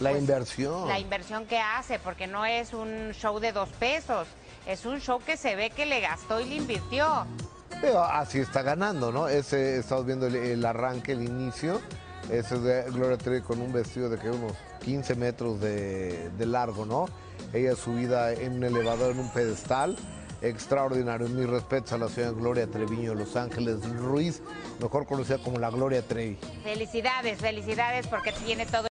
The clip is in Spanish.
La pues, inversión. La inversión que hace, porque no es un show de dos pesos, es un show que se ve que le gastó y le invirtió. Pero así está ganando, ¿no? Ese, estamos viendo el, el arranque, el inicio. Ese es de Gloria Trevi con un vestido de que unos 15 metros de, de largo, ¿no? Ella subida en un elevador, en un pedestal. Extraordinario. Mis respetos a la señora Gloria Treviño de Los Ángeles Ruiz, mejor conocida como la Gloria Trevi. Felicidades, felicidades porque tiene todo